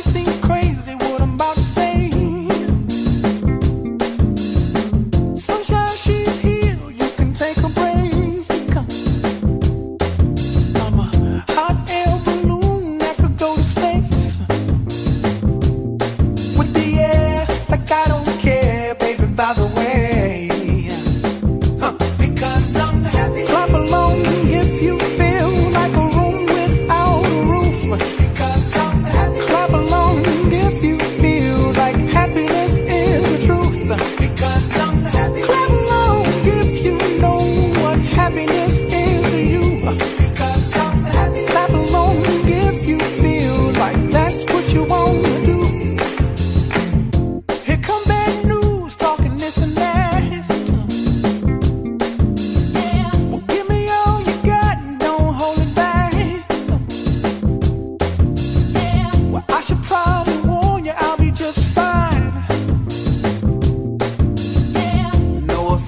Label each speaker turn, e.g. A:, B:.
A: I sing